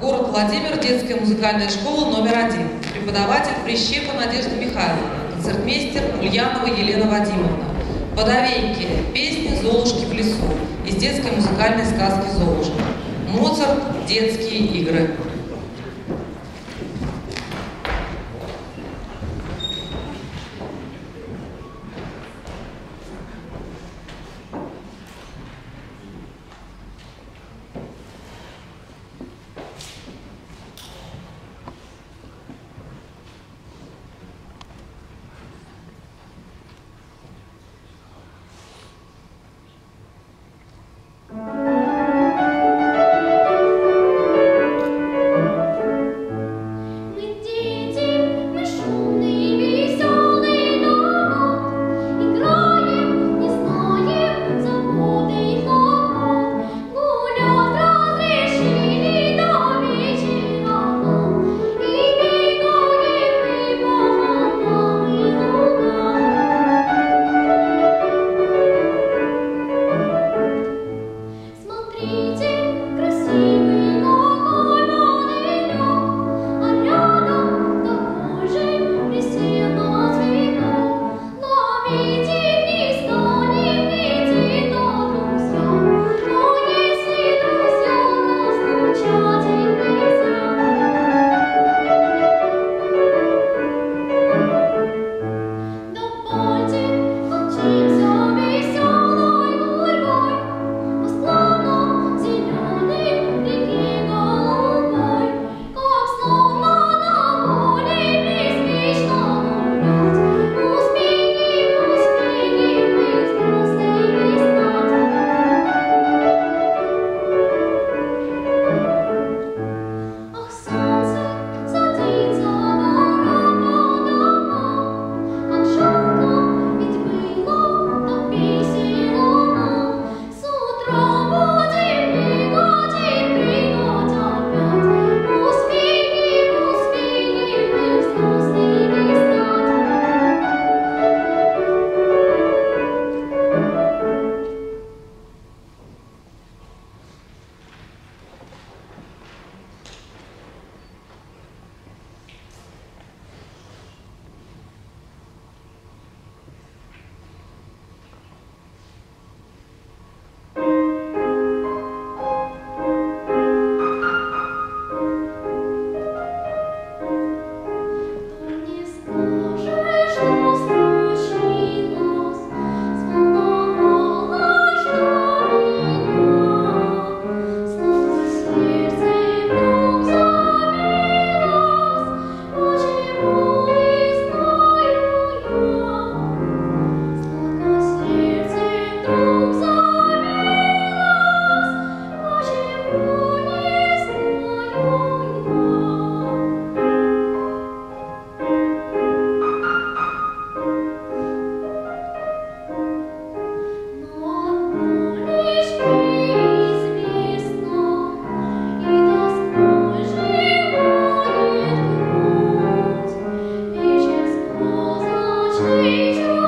Город Владимир, детская музыкальная школа номер один. Преподаватель Прищепа Надежда Михайловна, концертмейстер Ульянова Елена Вадимовна. Подовейки. Песни «Золушки в лесу» из детской музыкальной сказки «Золушка». Моцарт. Детские игры. Praise